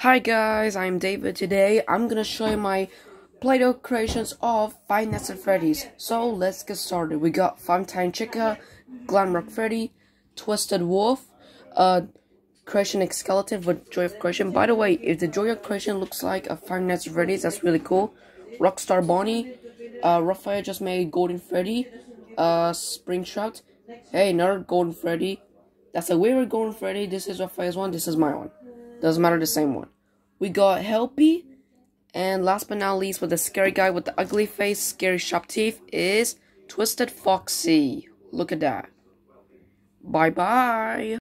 Hi guys, I'm David. Today I'm gonna show you my Play-Doh creations of Five Nights at Freddy's. So let's get started. We got Funtime Chica, Glamrock Freddy, Twisted Wolf, uh, Creation Skeleton with Joy of Creation. By the way, if the Joy of Creation looks like a Five Nights at Freddy's, that's really cool. Rockstar Bonnie, uh, Raphael just made Golden Freddy, uh, Springtrap. Hey, another Golden Freddy. That's a weird Golden Freddy. This is Raphael's one. This is my one. Doesn't matter, the same one. We got Helpy. And last but not least, with the scary guy with the ugly face, scary sharp teeth, is Twisted Foxy. Look at that. Bye bye.